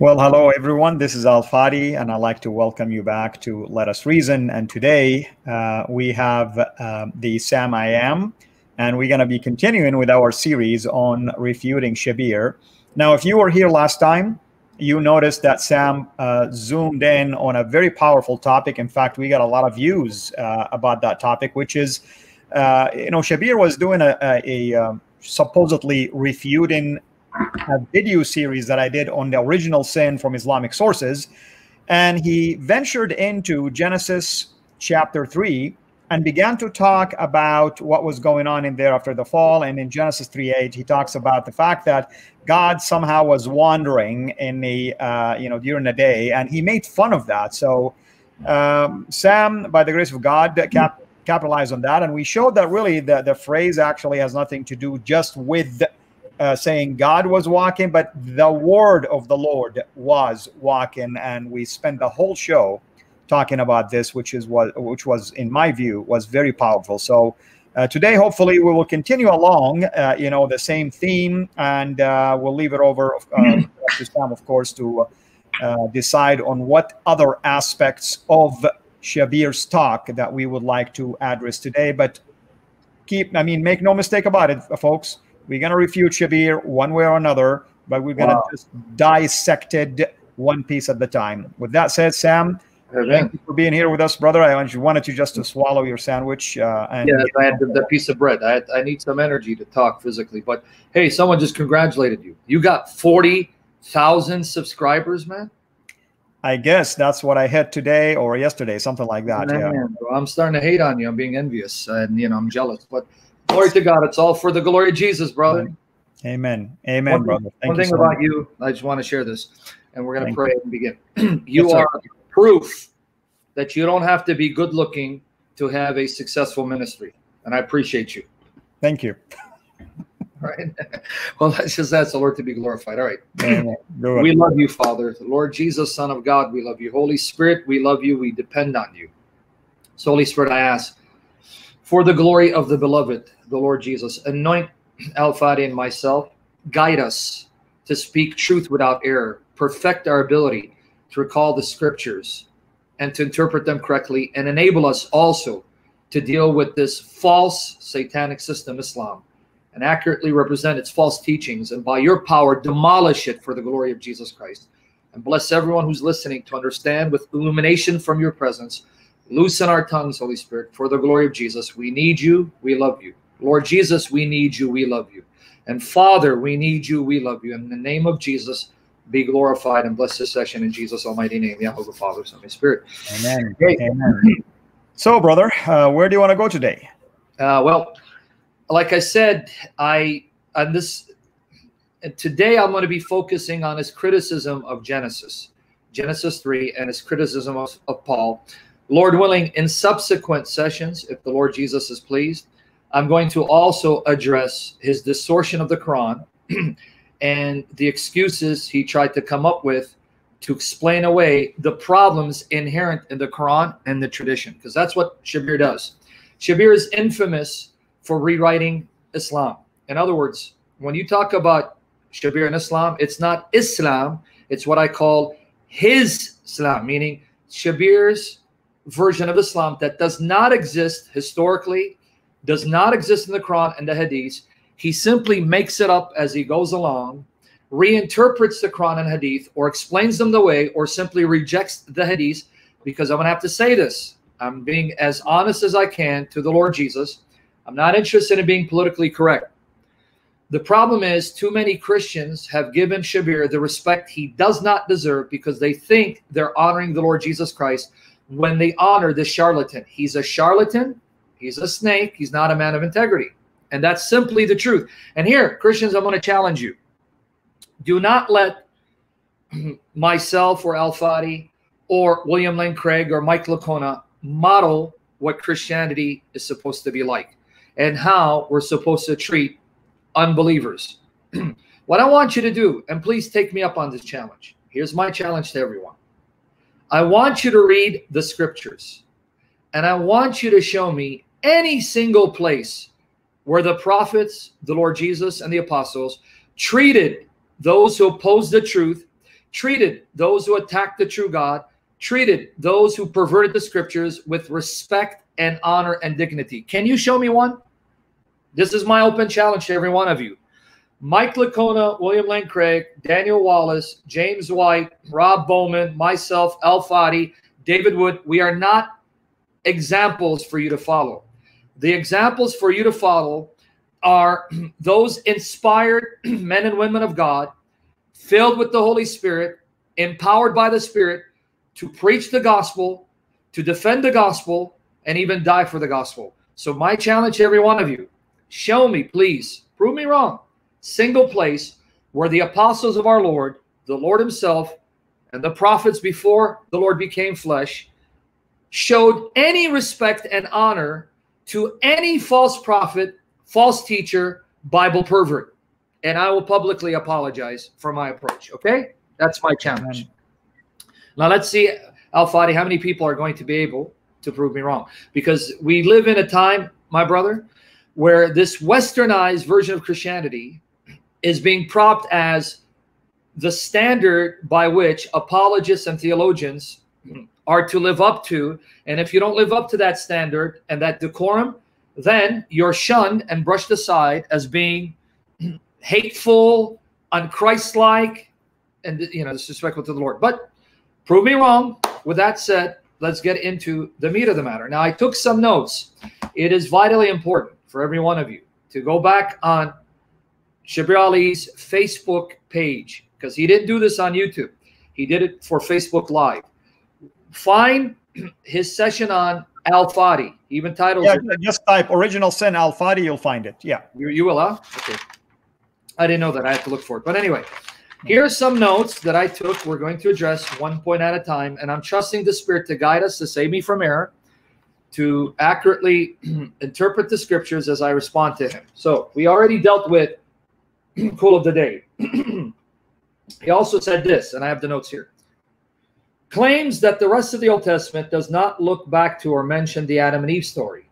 Well, hello everyone. This is Al Fadi, and I'd like to welcome you back to Let Us Reason. And today uh, we have uh, the Sam I Am, and we're going to be continuing with our series on refuting Shabir. Now, if you were here last time, you noticed that Sam uh, zoomed in on a very powerful topic. In fact, we got a lot of views uh, about that topic, which is, uh, you know, Shabir was doing a, a, a um, supposedly refuting a video series that I did on the original sin from Islamic sources. And he ventured into Genesis chapter 3 and began to talk about what was going on in there after the fall. And in Genesis 3 8, he talks about the fact that God somehow was wandering in the, uh, you know, during the day. And he made fun of that. So, um, Sam, by the grace of God, cap- capitalized on that. And we showed that really the, the phrase actually has nothing to do just with uh, saying God was walking, but the word of the Lord was walking, and we spent the whole show talking about this, which is what which was, in my view, was very powerful. So uh, today, hopefully, we will continue along, uh, you know, the same theme, and uh, we'll leave it over uh, to Sam, of course, to uh, decide on what other aspects of Shabir's talk that we would like to address today. But keep, I mean, make no mistake about it, folks we're going to refute Shabir one way or another, but we're going to wow. just dissect it one piece at the time. With that said, Sam, thank you for being here with us, brother. I wanted you just to swallow your sandwich. Uh, and yeah, I had the, the, piece of bread. I, had, I need some energy to talk physically. But hey, someone just congratulated you. You got 40,000 subscribers, man. I guess that's what I hit today or yesterday, something like that. Man, yeah. Bro, I'm starting to hate on you. I'm being envious and, you know, I'm jealous. But Glory to God. It's all for the glory of Jesus, brother. Amen. Amen, one, brother. Thank one thing so about much. you, I just want to share this, and we're going to pray you. and begin. you yes, are sir. proof that you don't have to be good looking to have a successful ministry. And I appreciate you. Thank you. All right. Well, let's just ask the Lord to be glorified. All right. we love you, Father. Lord Jesus, Son of God, we love you. Holy Spirit, we love you. We depend on you. So, Holy Spirit, I ask for the glory of the beloved, the Lord Jesus, anoint Al Fadi and myself, guide us to speak truth without error, perfect our ability to recall the scriptures and to interpret them correctly, and enable us also to deal with this false satanic system, Islam, and accurately represent its false teachings, and by your power, demolish it for the glory of Jesus Christ. And bless everyone who's listening to understand with illumination from your presence Loosen our tongues, Holy Spirit, for the glory of Jesus. We need you. We love you. Lord Jesus, we need you. We love you. And Father, we need you. We love you. In the name of Jesus, be glorified and bless this session in Jesus' almighty name. Yahweh, Father, Son, and Spirit. Amen. Amen. So, brother, uh, where do you want to go today? Uh, well, like I said, I on this today I'm going to be focusing on his criticism of Genesis, Genesis 3, and his criticism of, of Paul. Lord willing, in subsequent sessions, if the Lord Jesus is pleased, I'm going to also address his distortion of the Quran and the excuses he tried to come up with to explain away the problems inherent in the Quran and the tradition, because that's what Shabir does. Shabir is infamous for rewriting Islam. In other words, when you talk about Shabir and Islam, it's not Islam, it's what I call his Islam, meaning Shabir's version of Islam that does not exist historically, does not exist in the Quran and the Hadith. He simply makes it up as he goes along, reinterprets the Quran and Hadith, or explains them the way, or simply rejects the Hadith. Because I'm going to have to say this. I'm being as honest as I can to the Lord Jesus. I'm not interested in being politically correct. The problem is, too many Christians have given Shabir the respect he does not deserve because they think they're honoring the Lord Jesus Christ when they honor this charlatan. He's a charlatan, he's a snake, he's not a man of integrity. And that's simply the truth. And here, Christians, I'm going to challenge you. Do not let myself or Al Fadi or William Lane Craig or Mike Licona model what Christianity is supposed to be like and how we're supposed to treat unbelievers. what I want you to do, and please take me up on this challenge. Here's my challenge to everyone. I want you to read the scriptures and I want you to show me any single place where the prophets, the Lord Jesus, and the apostles treated those who opposed the truth, treated those who attacked the true God, treated those who perverted the scriptures with respect and honor and dignity. Can you show me one? This is my open challenge to every one of you. Mike Licona, William Lane Craig, Daniel Wallace, James White, Rob Bowman, myself, Al Fadi, David Wood, we are not examples for you to follow. The examples for you to follow are those inspired men and women of God, filled with the Holy Spirit, empowered by the Spirit to preach the gospel, to defend the gospel, and even die for the gospel. So, my challenge to every one of you show me, please, prove me wrong, single place where the apostles of our Lord, the Lord Himself, and the prophets before the Lord became flesh showed any respect and honor to any false prophet, false teacher, Bible pervert. And I will publicly apologize for my approach. Okay? That's my challenge. Now let's see, Al Fadi, how many people are going to be able to prove me wrong? Because we live in a time, my brother, where this westernized version of Christianity is being propped as the standard by which apologists and theologians are to live up to. And if you don't live up to that standard and that decorum, then you're shunned and brushed aside as being hateful, unchristlike, and you know disrespectful to the Lord. But prove me wrong. With that said, let's get into the meat of the matter. Now, I took some notes. It is vitally important for every one of you to go back on Shabir Ally's Facebook page because he didn't do this on YouTube. He did it for Facebook Live find his session on Al Fadi. Even titles. Yeah, it. just type original sin Al Fadi, you'll find it. Yeah. You, you will, huh? Okay. I didn't know that. I had to look for it. But anyway, here are some notes that I took. We're going to address one point at a time. And I'm trusting the Spirit to guide us, to save me from error, to accurately interpret the scriptures as I respond to Him. So we already dealt with cool of the day. he also said this, and I have the notes here claims that the rest of the Old Testament does not look back to or mention the Adam and Eve story,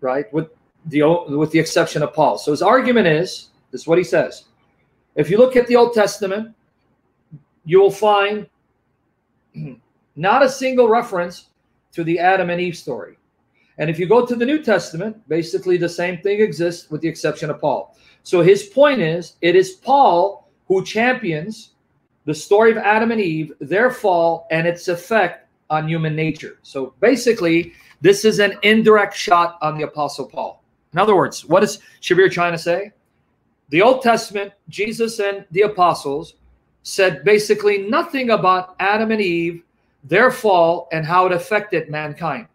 right? With the with the exception of Paul. So his argument is this is what he says. If you look at the Old Testament, you will find not a single reference to the Adam and Eve story. And if you go to the New Testament, basically the same thing exists with the exception of Paul. So his point is it is Paul who champions the story of Adam and Eve, their fall, and its effect on human nature. So basically, this is an indirect shot on the Apostle Paul. In other words, what is Shabir trying to say? The Old Testament, Jesus and the apostles said basically nothing about Adam and Eve, their fall, and how it affected mankind.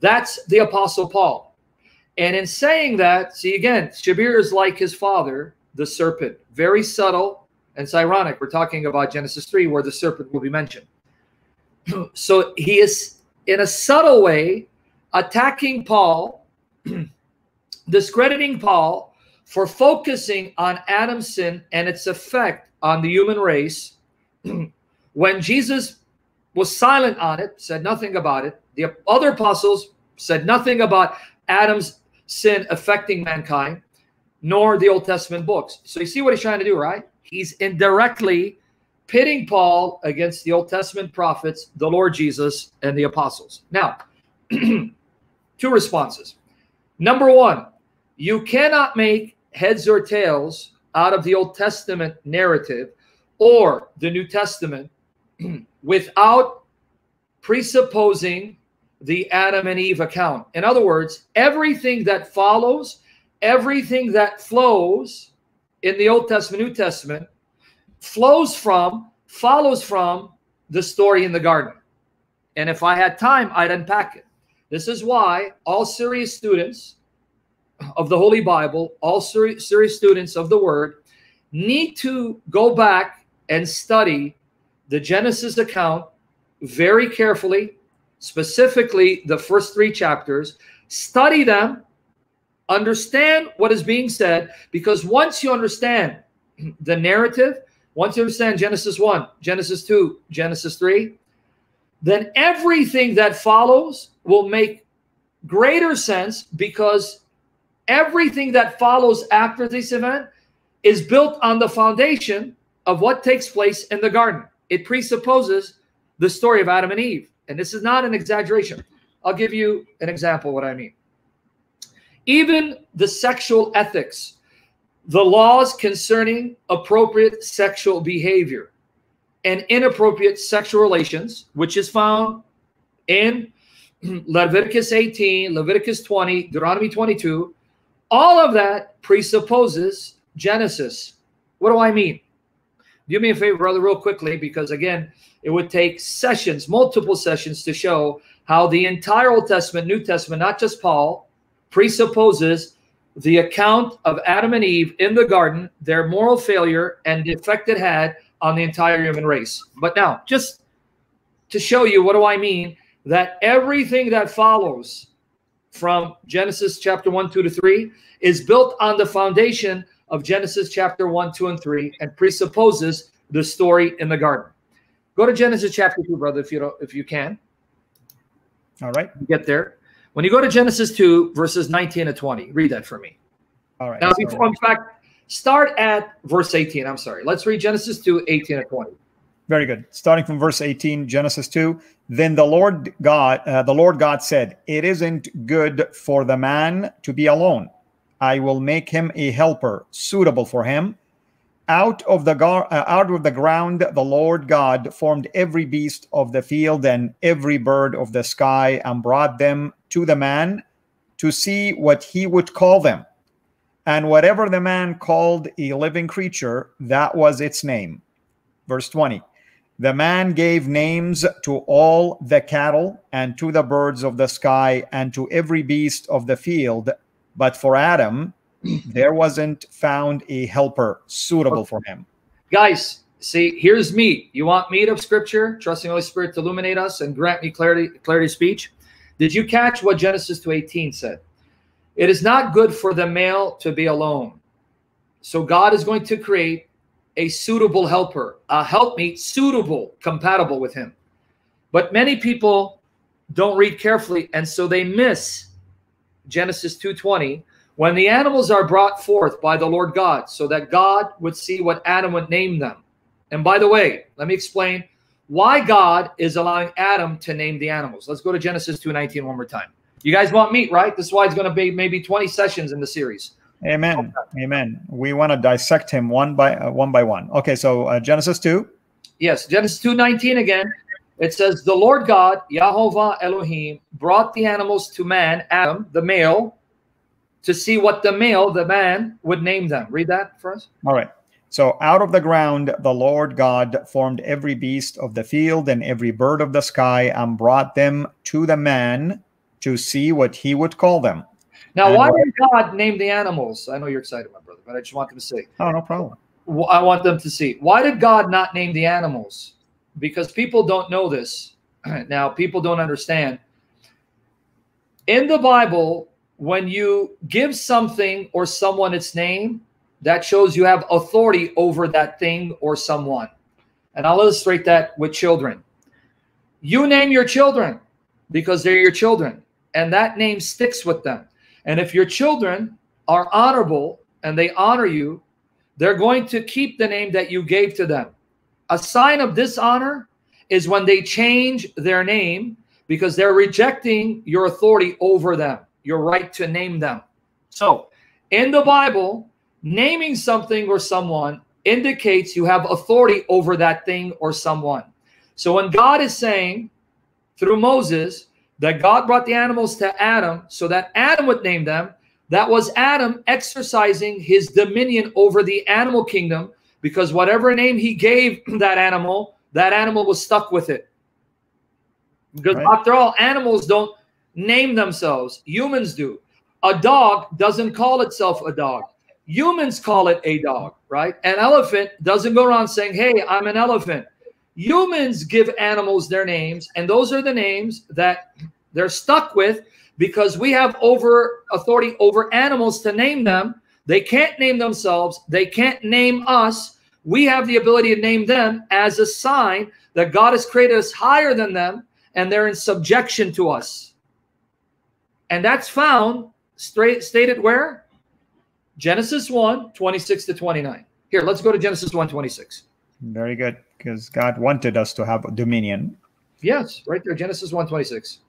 That's the Apostle Paul. And in saying that, see again, Shabir is like his father, the serpent, very subtle, and it's ironic, we're talking about Genesis 3 where the serpent will be mentioned. so he is, in a subtle way, attacking Paul, discrediting Paul for focusing on Adam's sin and its effect on the human race. when Jesus was silent on it, said nothing about it, the other apostles said nothing about Adam's sin affecting mankind, nor the Old Testament books. So you see what he's trying to do, right? he's indirectly pitting Paul against the Old Testament prophets, the Lord Jesus, and the apostles. Now, two responses. Number one, you cannot make heads or tails out of the Old Testament narrative or the New Testament without presupposing the Adam and Eve account. In other words, everything that follows, everything that flows in the Old Testament, New Testament, flows from, follows from the story in the garden. And if I had time, I'd unpack it. This is why all serious students of the Holy Bible, all serious students of the Word, need to go back and study the Genesis account very carefully, specifically the first three chapters, study them Understand what is being said because once you understand the narrative, once you understand Genesis 1, Genesis 2, Genesis 3, then everything that follows will make greater sense because everything that follows after this event is built on the foundation of what takes place in the garden. it presupposes the story of Adam and Eve. And this is not an exaggeration. I'll give you an example what I mean. Even the sexual ethics, the laws concerning appropriate sexual behavior and inappropriate sexual relations, which is found in Leviticus 18, Leviticus 20, Deuteronomy 22, all of that presupposes Genesis. What do I mean? Do me a favor, brother, real quickly, because again, it would take sessions, multiple sessions to show how the entire Old Testament, New Testament, not just Paul, presupposes the account of Adam and Eve in the garden, their moral failure, and the effect it had on the entire human race. But now, just to show you what do I mean, that everything that follows from Genesis chapter 1, 2 to 3 is built on the foundation of Genesis chapter 1, 2, and 3 and presupposes the story in the garden. Go to Genesis chapter 2, brother, if you don't, if you can. All right. Get there. When you go to Genesis 2, verses 19 to 20, read that for me. All right. Now, before, in fact, start at verse 18. I'm sorry. Let's read Genesis 2, 18 to 20. Very good. Starting from verse 18, Genesis 2. Then the Lord God, uh, the Lord God said, It isn't good for the man to be alone. I will make him a helper suitable for him. Out of the gar- uh, out of the ground, the Lord God formed every beast of the field and every bird of the sky, and brought them to the man to see what he would call them. And whatever the man called a living creature, that was its name. Verse 20. The man gave names to all the cattle and to the birds of the sky and to every beast of the field. But for Adam, there wasn't found a helper suitable for him. Guys, see, here's me. You want meat of scripture, trusting Holy Spirit to illuminate us and grant me clarity, clarity of speech. Did you catch what Genesis 2:18 said? It is not good for the male to be alone. So God is going to create a suitable helper, a helpmeet suitable, compatible with him. But many people don't read carefully and so they miss Genesis 2:20 when the animals are brought forth by the Lord God so that God would see what Adam would name them. And by the way, let me explain why God is allowing Adam to name the animals. Let's go to Genesis 2:19 one more time. You guys want meat, right? This is why it's going to be maybe 20 sessions in the series. Amen. Amen. We want to dissect him one by uh, one by one. Okay, so uh, Genesis 2. Yes, Genesis 2:19 again. It says, "The Lord God, Yahovah Elohim, brought the animals to man, Adam, the male, to see what the male, the man, would name them." Read that for us. All right. So out of the ground the Lord God formed every beast of the field and every bird of the sky and brought them to the man to see what he would call them. Now, And why did God name the animals? I know you're excited, my brother, but I just want them to see. Oh, no problem. I want them to see. Why did God not name the animals? Because people don't know this. now, people don't understand. In the Bible, when you give something or someone its name, that shows you have authority over that thing or someone. And I'll illustrate that with children. You name your children because they're your children, and that name sticks with them. And if your children are honorable and they honor you, they're going to keep the name that you gave to them. A sign of dishonor is when they change their name because they're rejecting your authority over them, your right to name them. So, in the Bible, naming something or someone indicates you have authority over that thing or someone. So, when God is saying through Moses that God brought the animals to Adam so that Adam would name them, that was Adam exercising his dominion over the animal kingdom because whatever name he gave that animal, that animal was stuck with it. Because Right. after all, animals don't name themselves, humans do. A dog doesn't call itself a dog. Humans call it a dog, right? An elephant doesn't go around saying, Hey, I'm an elephant. Humans give animals their names, and those are the names that they're stuck with because we have over authority over animals to name them. They can't name themselves, they can't name us. We have the ability to name them as a sign that God has created us higher than them and they're in subjection to us. And that's found straight stated where? Genesis 1 26 to 29. Here, let's go to Genesis 1 26. Very good. because God wanted us to have dominion. Yes, right there, Genesis 1 26.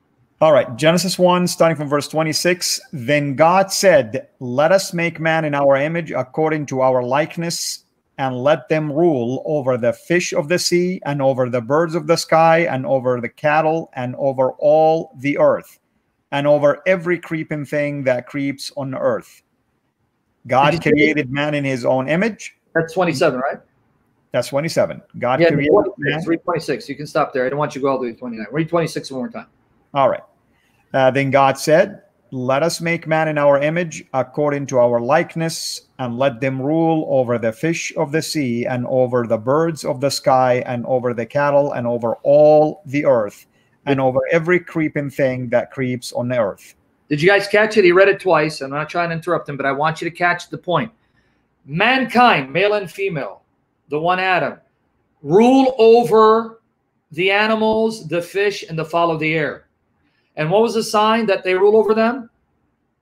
All right, Genesis 1, starting from verse 26. Then God said, Let us make man in our image according to our likeness, and let them rule over the fish of the sea, and over the birds of the sky, and over the cattle, and over all the earth, and over every creeping thing that creeps on earth. God created man in his own image. That's 27, right? That's 27. God Yeah, created 26, man. read 26. You can stop there. I don't want you to go all the way to 29. Read 26 one more time. All right. Uh, then God said, Let us make man in our image, according to our likeness, and let them rule over the fish of the sea, and over the birds of the sky, and over the cattle, and over all the earth, and over every creeping thing that creeps on the earth. Did you guys catch it? He read it twice. I'm not trying to interrupt him, but I want you to catch the point. Mankind, male and female, the one Adam, rule over the animals, the fish, and the fowl of the air. And what was the sign that they rule over them?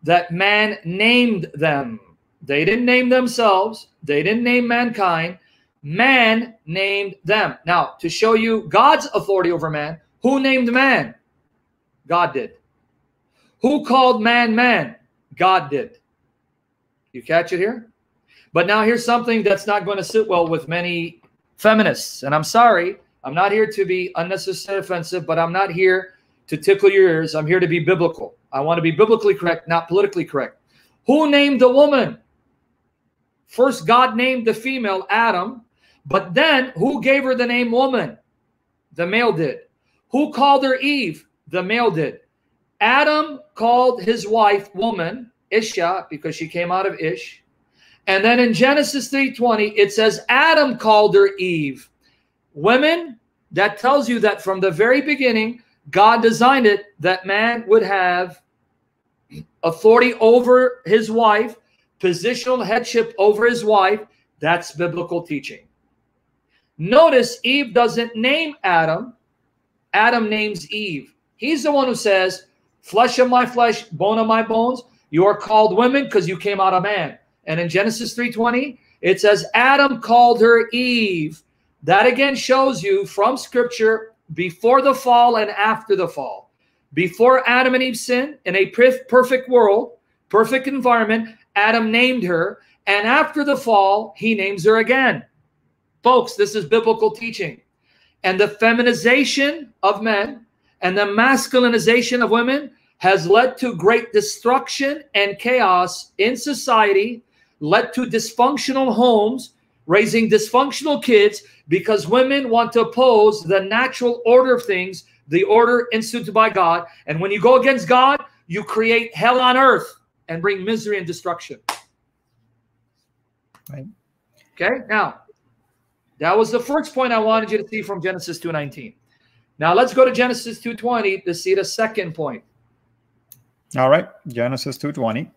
That man named them. They didn't name themselves, they didn't name mankind. Man named them. Now, to show you God's authority over man, who named man? God did. Who called man man? God did. You catch it here? But now here's something that's not going to sit well with many feminists. And I'm sorry, I'm not here to be unnecessarily offensive, but I'm not here to tickle your ears. I'm here to be biblical. I want to be biblically correct, not politically correct. Who named the woman? First, God named the female Adam, but then who gave her the name woman? The male did. Who called her Eve? The male did. Adam called his wife woman, Isha, because she came out of Ish. And then in Genesis 3:20, it says Adam called her Eve. Women, that tells you that from the very beginning, God designed it that man would have authority over his wife, positional headship over his wife. That's biblical teaching. Notice Eve doesn't name Adam. Adam names Eve. He's the one who says, flesh of my flesh, bone of my bones. You are called women because you came out of man. And in Genesis 3:20, it says Adam called her Eve. That again shows you from scripture before the fall and after the fall. Before Adam and Eve sinned in a perfect world, perfect environment, Adam named her, and after the fall, he names her again. Folks, this is biblical teaching. And the feminization of men and the masculinization of women has led to great destruction and chaos in society, led to dysfunctional homes, raising dysfunctional kids because women want to oppose the natural order of things, the order instituted by God. And when you go against God, you create hell on earth and bring misery and destruction. Right. Okay, now that was the first point I wanted you to see from Genesis 2:19. Now let's go to Genesis 2:20 to see the second point. All right, Genesis 2:20.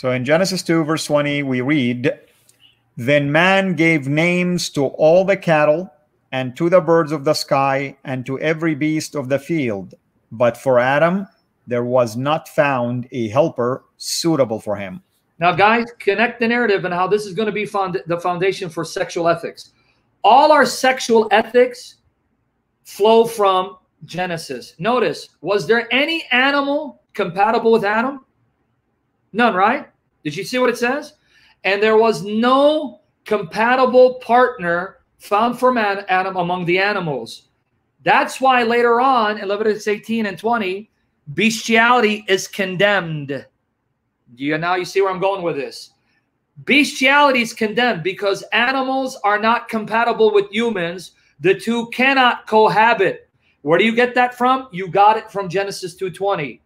So in Genesis 2 verse 20 we read, "Then man gave names to all the cattle and to the birds of the sky and to every beast of the field, but for Adam there was not found a helper suitable for him." Now, guys, connect the narrative and how this is going to be found the foundation for sexual ethics. All our sexual ethics flow from Genesis. Notice, was there any animal compatible with Adam? None, right? Did you see what it says? And there was no compatible partner found for man, Adam among the animals. That's why later on in Leviticus 18 and 20, bestiality is condemned. You now you see where I'm going with this. Bestiality is condemned because animals are not compatible with humans. The two cannot cohabit. Where do you get that from? You got it from Genesis 2:20.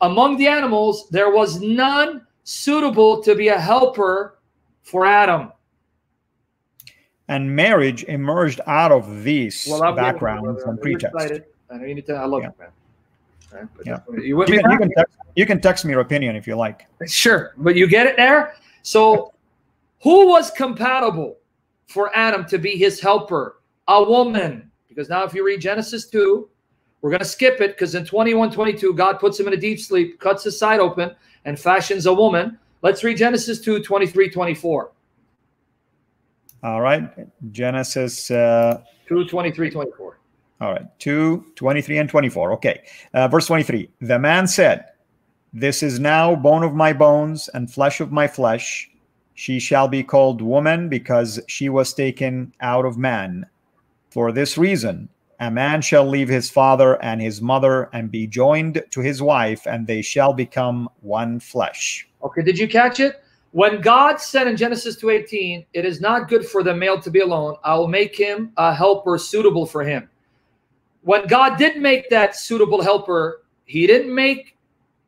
Among the animals, there was none suitable to be a helper for Adam. And marriage emerged out of these Well, backgrounds and I'm pretext. I know you need to. I love Yeah. you, man. Right, Yeah. You You can, you, can text, you can text me your opinion if you like. Sure, but you get it there. So, who was compatible for Adam to be his helper? A woman. Because now, if you read Genesis 2, we're going to skip it because in 21 22, God puts him in a deep sleep, cuts his side open, and fashions a woman. Let's read Genesis 2 23 24. All right. Genesis uh, 2 23 24. All right. 2, 23 and 24. Okay. Uh, verse 23. The man said, This is now bone of my bones and flesh of my flesh. She shall be called woman because she was taken out of man. For this reason, a man shall leave his father and his mother and be joined to his wife, and they shall become one flesh. Okay, did you catch it? When God said in Genesis 2:18, "It is not good for the male to be alone. I will make him a helper suitable for him." When God did make that suitable helper, he didn't make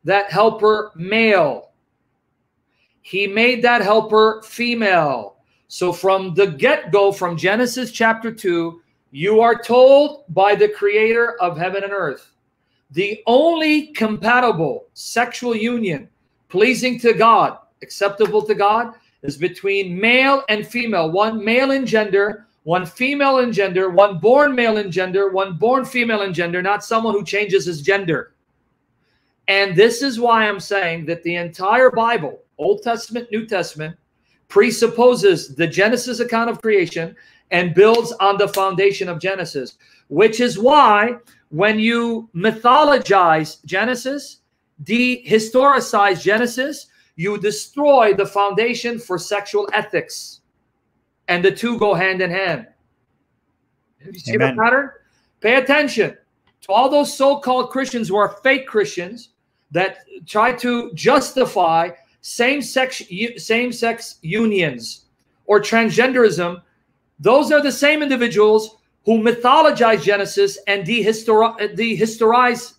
that helper male. He made that helper female. So from the get-go from Genesis chapter 2, you are told by the creator of heaven and earth, the only compatible sexual union pleasing to God acceptable to God is between male and female, one male in gender, one female in gender, one born male in gender, one born female in gender, not someone who changes his gender. And this is why I'm saying that the entire Bible, Old Testament, New Testament, presupposes the Genesis account of creation and builds on the foundation of Genesis, which is why when you mythologize Genesis, dehistoricize Genesis, you destroy the foundation for sexual ethics. And the two go hand in hand. You see Amen. the pattern? Pay attention to all those so-called Christians who are fake Christians that try to justify same-sex same-sex unions or transgenderism. Those are the same individuals who mythologize Genesis and dehistori- uh, dehistorize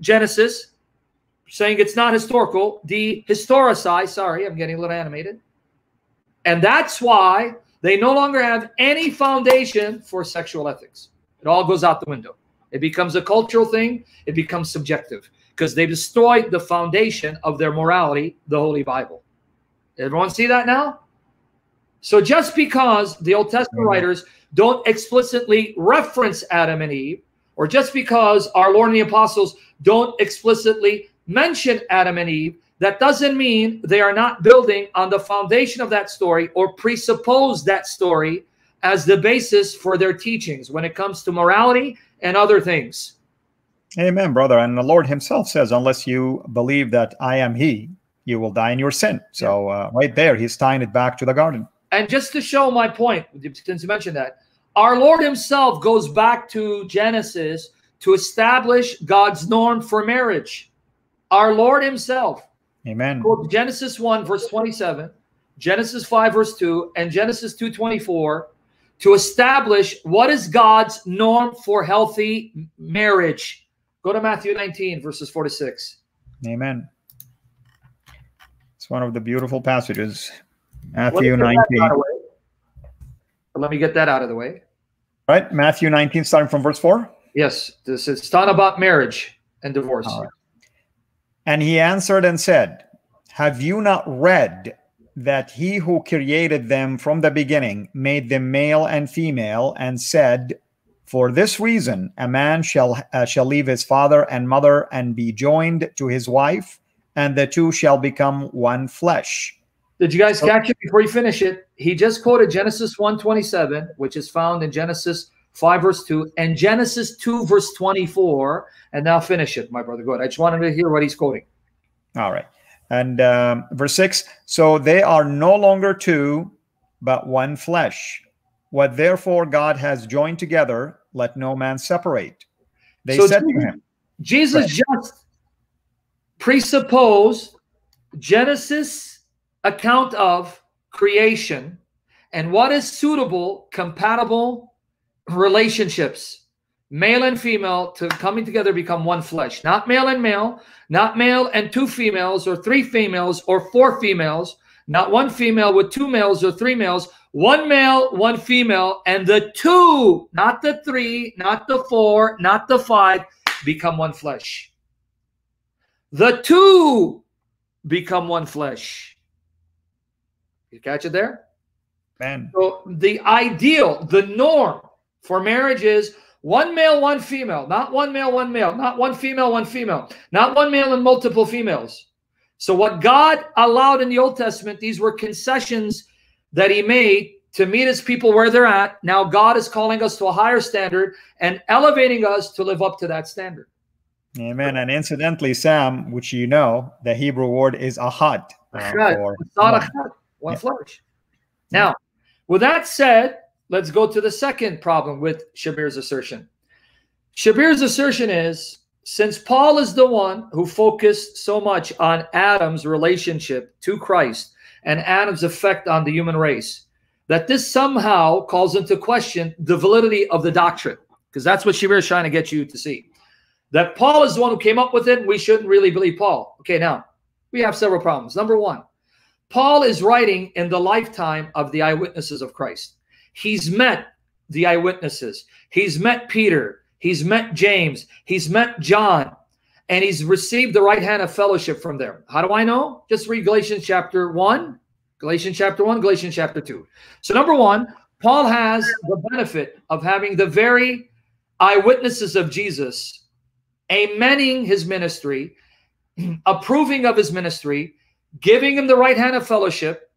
Genesis saying it's not historical, dehistoricize. Sorry, I'm getting a little animated. And that's why they no longer have any foundation for sexual ethics. It all goes out the window. It becomes a cultural thing, it becomes subjective because they destroyed the foundation of their morality, the Holy Bible. Everyone see that now? So just because the Old Testament mm-hmm. writers don't explicitly reference Adam and Eve, or just because our Lord and the apostles don't explicitly mention Adam and Eve, that doesn't mean they are not building on the foundation of that story or presuppose that story as the basis for their teachings when it comes to morality and other things. Amen, brother. And the Lord Himself says, unless you believe that I am He, you will die in your sin. So, uh, right there, He's tying it back to the garden. And just to show my point, since you mentioned that, our Lord Himself goes back to Genesis to establish God's norm for marriage our Lord Himself. Amen. Genesis 1, verse 27, Genesis 5, verse 2, and Genesis 2 24 to establish what is God's norm for healthy marriage. Go to Matthew 19, verses 4 to 6. Amen. It's one of the beautiful passages. Matthew 19. Let me get that out of the way. Right, Matthew 19, starting from verse 4. Yes, this is talking about marriage and divorce. And he answered and said, Have you not read that he who created them from the beginning made them male and female, and said, For this reason, a man shall, uh, shall leave his father and mother and be joined to his wife, and the two shall become one flesh. Did you guys catch it before you finish it? He just quoted Genesis 127, which is found in Genesis 5 verse 2 and Genesis 2 verse 24 and now finish it my brother. Good. I just wanted to hear what he's quoting. All right. And um, verse 6 so they are no longer two but one flesh. What therefore God has joined together let no man separate. They so said to him Jesus just presupposed Genesis account of creation and what is suitable compatible relationships, male and female, to coming together become one flesh. Not male and male, not male and two females, or three females, or four females, not one female with two males or three males, one male, one female, and the two, not the three, not the four, not the five, become one flesh. The two become one flesh. You catch it there? Man. So the ideal, the norm for marriage is one male, one female, not one male, one male, not one female, one female, not one male and multiple females. So what God allowed in the Old Testament, these were concessions that he made to meet his people where they're at. Now God is calling us to a higher standard and elevating us to live up to that standard. Amen. And incidentally, Sam, which you know, the Hebrew word is ahad. Uh, for one, yeah. flesh. Now, with that said, let's go to the second problem with Shabir's assertion. Shabir's assertion is since Paul is the one who focused so much on Adam's relationship to Christ and Adam's effect on the human race, that this somehow calls into question the validity of the doctrine, because that's what Shabir is trying to get you to see. That Paul is the one who came up with it, and we shouldn't really believe Paul. Okay, now we have several problems. Number one, Paul is writing in the lifetime of the eyewitnesses of Christ. He's met the eyewitnesses. He's met Peter. He's met James. He's met John. And he's received the right hand of fellowship from them. How do I know? Just read Galatians chapter 1, Galatians chapter 1, Galatians chapter 2. So, number one, Paul has the benefit of having the very eyewitnesses of Jesus amening his ministry, approving of his ministry, giving him the right hand of fellowship,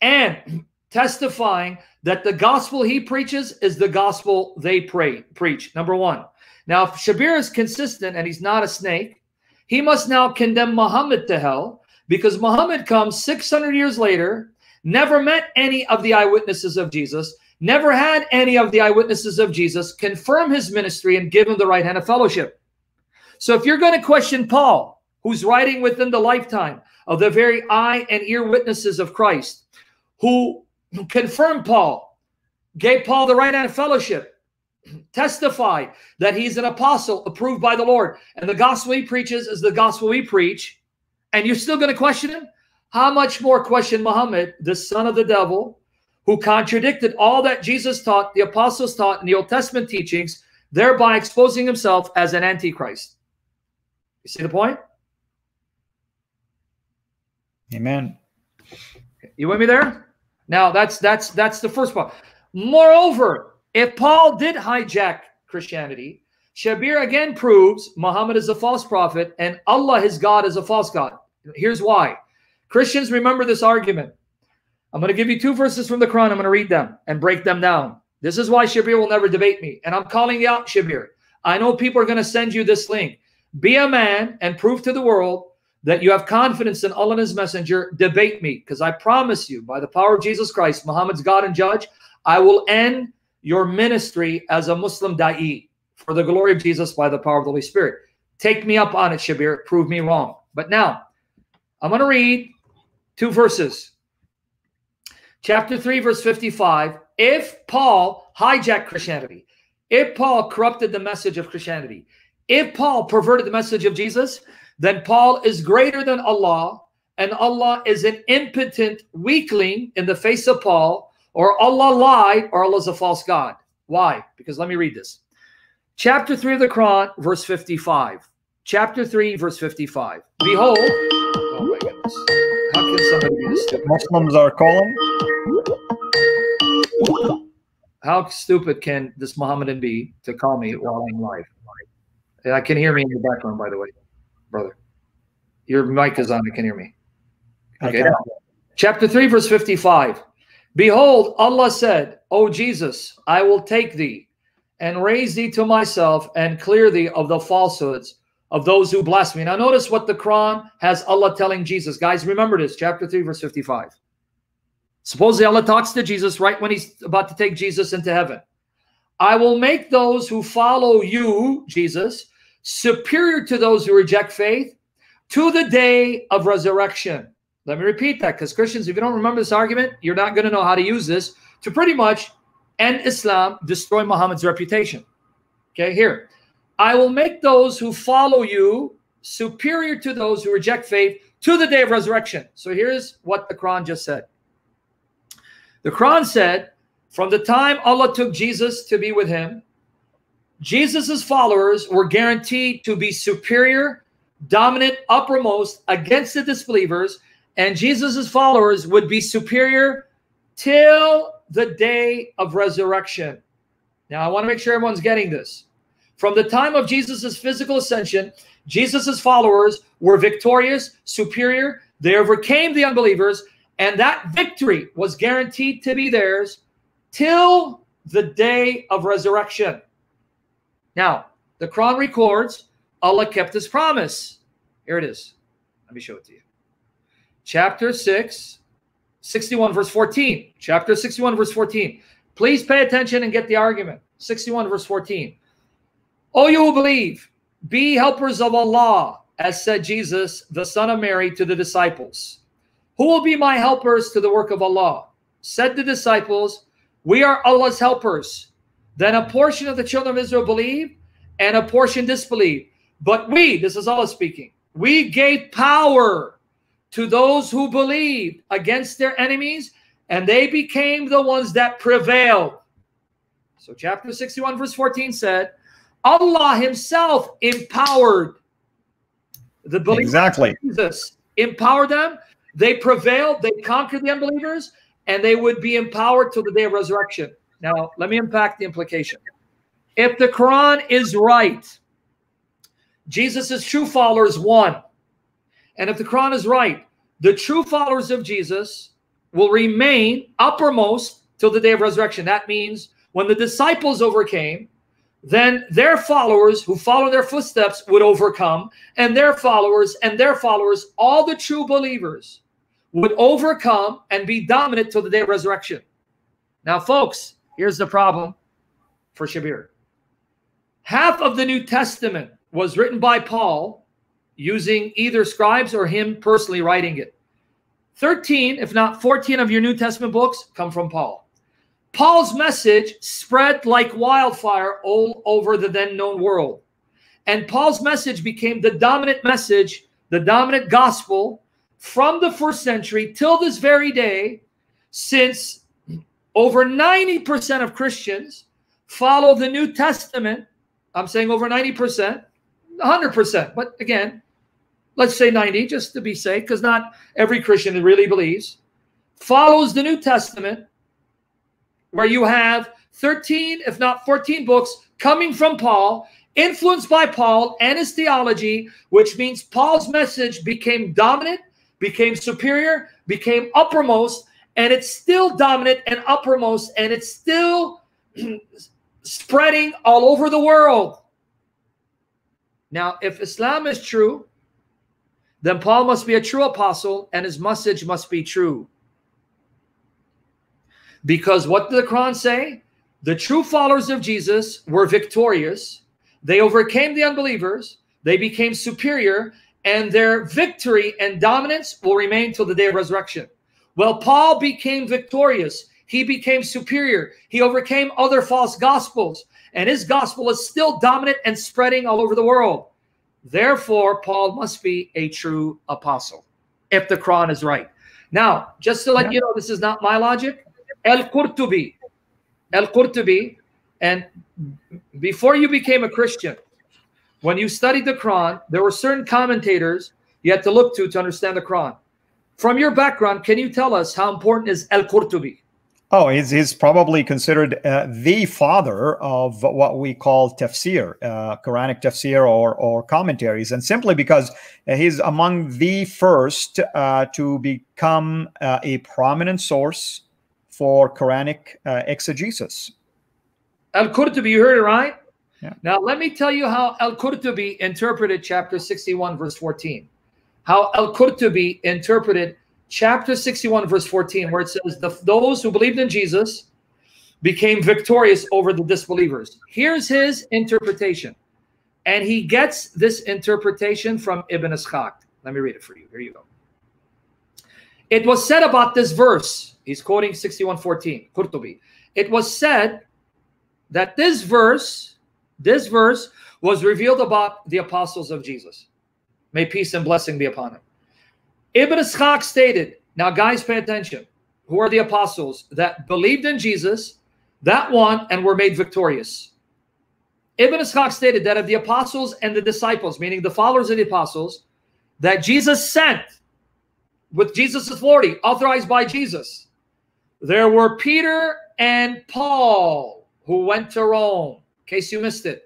and testifying that the gospel he preaches is the gospel they pray preach. Number one. Now, if Shabir is consistent and he's not a snake, he must now condemn Muhammad to hell because Muhammad comes 600 years later, never met any of the eyewitnesses of Jesus, never had any of the eyewitnesses of Jesus confirm his ministry and give him the right hand of fellowship. So if you're going to question Paul, who's writing within the lifetime of the very eye and ear witnesses of Christ, who confirmed Paul, gave Paul the right hand of fellowship, testified that he's an apostle approved by the Lord, and the gospel he preaches is the gospel we preach, and you're still going to question him? How much more question Muhammad, the son of the devil, who contradicted all that Jesus taught, the apostles taught in the Old Testament teachings, thereby exposing himself as an antichrist? You see the point? Amen. You with me there? Now that's that's that's the first part. Moreover, if Paul did hijack Christianity, Shabir again proves Muhammad is a false prophet and Allah, his God, is a false God. Here's why. Christians remember this argument. I'm going to give you two verses from the Quran. I'm going to read them and break them down. This is why Shabir will never debate me. And I'm calling you out, Shabir. I know people are going to send you this link. Be a man and prove to the world that you have confidence in Allah and His Messenger, debate me, because I promise you, by the power of Jesus Christ, Muhammad's God and Judge, I will end your ministry as a Muslim da'i for the glory of Jesus by the power of the Holy Spirit. Take me up on it, Shabir. Prove me wrong. But now, I'm going to read two verses. Chapter 3, verse 55. If Paul hijacked Christianity, if Paul corrupted the message of Christianity, if Paul perverted the message of Jesus, then Paul is greater than Allah, and Allah is an impotent weakling in the face of Paul, or Allah lied, or Allah is a false God. Why? Because let me read this. Chapter 3 of the Quran, verse 55. Chapter 3, verse 55. Behold, oh my goodness. How can somebody be this stupid? Muslims are calling. How stupid can this Mohammedan be to call me while I'm live? I can hear me in the background, by the way brother. Your mic is on. You can hear me. Okay. Now, chapter 3, verse 55. Behold, Allah said, O Jesus, I will take thee and raise thee to myself and clear thee of the falsehoods of those who blaspheme. Now, notice what the Quran has Allah telling Jesus. Guys, remember this, chapter 3, verse 55. Supposedly, Allah talks to Jesus right when he's about to take Jesus into heaven. I will make those who follow you, Jesus, superior to those who reject faith to the day of resurrection. Let me repeat that because Christians, if you don't remember this argument, you're not going to know how to use this to pretty much end Islam, destroy Muhammad's reputation. Okay, here. I will make those who follow you superior to those who reject faith to the day of resurrection. So here's what the Quran just said. The Quran said, from the time Allah took Jesus to be with him Jesus's followers were guaranteed to be superior, dominant, uppermost against the disbelievers, and Jesus's followers would be superior till the day of resurrection. Now, I want to make sure everyone's getting this. From the time of Jesus's physical ascension, Jesus's followers were victorious, superior. They overcame the unbelievers, And that victory was guaranteed to be theirs till the day of resurrection. Now, the Quran records Allah kept his promise. Here it is. Let me show it to you. Chapter 6, 61, verse 14. Chapter 61, verse 14. Please pay attention and get the argument. 61, verse 14. Oh, you who believe, be helpers of Allah, as said Jesus, the son of Mary, to the disciples. Who will be my helpers to the work of Allah? Said the disciples, We are Allah's helpers. Then a portion of the children of Israel believed and a portion disbelieved. But we, this is Allah speaking, we gave power to those who believed against their enemies, and they became the ones that prevailed. So, chapter 61, verse 14 said, Allah Himself empowered the believers. Exactly. Jesus empowered them they prevailed, they conquered the unbelievers, and they would be empowered till the day of resurrection. Now, let me unpack the implication. If the Quran is right, Jesus' true followers won. And if the Quran is right, the true followers of Jesus will remain uppermost till the day of resurrection. That means when the disciples overcame, then their followers who follow their footsteps would overcome, and their followers and their followers, all the true believers, would overcome and be dominant till the day of resurrection. Now, folks, here's the problem for Shabir. Half of the New Testament was written by Paul using either scribes or him personally writing it. 13, if not 14 of your New Testament books come from Paul. Paul's message spread like wildfire all over the then known world. And Paul's message became the dominant message, the dominant gospel from the first century till this very day, since over 90% of Christians follow the New Testament. I'm saying over 90%, 100%. But again, let's say 90 just to be safe, because not every Christian really believes, follows the New Testament, where you have 13, if not 14 books coming from Paul, influenced by Paul and his theology, which means Paul's message became dominant became superior, became uppermost, and it's still dominant and uppermost, and it's still spreading all over the world. Now, if Islam is true, then Paul must be a true apostle and his message must be true. Because what did the Quran say? The true followers of Jesus were victorious. They overcame the unbelievers. They became superior and their victory and dominance will remain till the day of resurrection. Well, Paul became victorious. He became superior. He overcame other false gospels, and his gospel is still dominant and spreading all over the world. Therefore, Paul must be a true apostle if the Quran is right. Now, just to let yeah. you know, this is not my logic. El Qurtubi, El Qurtubi, and before you became a Christian, when you studied the Quran, there were certain commentators you had to look to to understand the Quran. From your background, can you tell us how important is Al Qurtubi? Oh, he's, he's probably considered uh, the father of what we call tafsir, uh, Quranic tafsir or, or commentaries, and simply because he's among the first uh, to become uh, a prominent source for Quranic uh, exegesis. Al Qurtubi, you heard it right? Yeah. Now, let me tell you how Al Qurtubi interpreted chapter 61, verse 14. How Al Qurtubi interpreted chapter 61, verse 14, where it says, the, Those who believed in Jesus became victorious over the disbelievers. Here's his interpretation. And he gets this interpretation from Ibn Ishaq. Let me read it for you. Here you go. It was said about this verse, he's quoting 61:14, Qurtubi. It was said that this verse this verse was revealed about the apostles of Jesus. May peace and blessing be upon him. Ibn Ishaq stated, now guys, pay attention. Who are the apostles that believed in Jesus, that won, and were made victorious? Ibn Ishaq stated that of the apostles and the disciples, meaning the followers of the apostles, that Jesus sent with Jesus' authority, authorized by Jesus, there were Peter and Paul who went to Rome In case you missed it.